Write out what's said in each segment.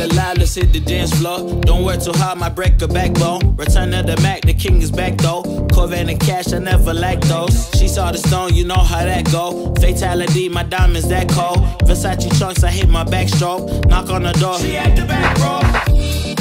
Alive, let's hit the dance floor. Don't work too hard, my break a backbone. Return of the Mac, the king is back though. Corvette and cash, I never lack those. She saw the stone, you know how that go. Fatality, my diamonds that cold. Versace trunks, I hit my backstroke. Knock on the door, she at the back, bro.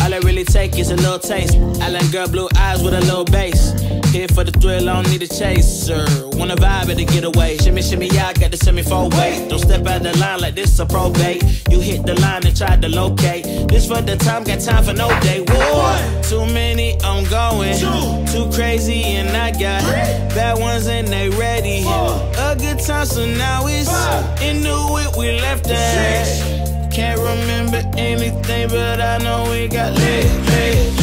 All I really take is a little taste. Island girl, blue eyes with a little bass. Here for the thrill, I don't need a chaser. Wanna vibe at a getaway. Shimmy, shimmy, yeah, I got the semi four way. Don't step out the line like this a probate. You hit the line and try to locate. This for the time, got time for no day. War. Too many, I'm going. Too crazy, and I got Three. bad ones and they ready. Four. A good time, so now it's into it. We left at. Can't remember anything, but I know we got lit, lit, lit,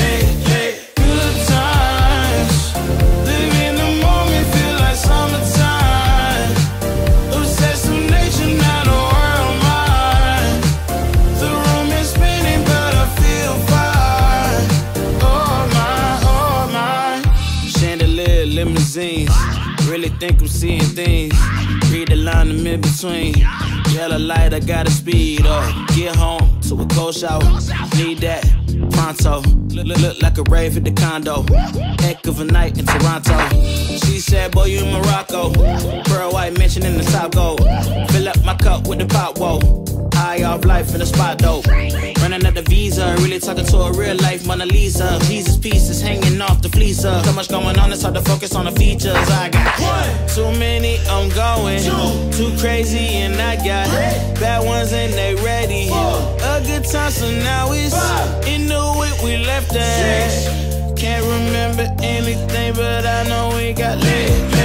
think I'm seeing things. Read the line I'm in between. Yellow light, I gotta speed up. Get home to a cold shower. Need that pronto. Look, look, look like a rave at the condo. Heck of a night in Toronto. She said, Boy, you in Morocco. Pearl white mention in the top gold. Fill up my cup with the pop, whoa. High off life in the spot though. Running at the visa, really talking to a real life Mona Lisa. Jesus pieces hanging off the fleecer. So much going on, it's hard to focus on the features. I got one, too many, I'm going. Two, Too crazy, and I got three, bad ones and they ready. Four, A good time, so now it's into it. We left at. Can't remember anything, but I know we got lit.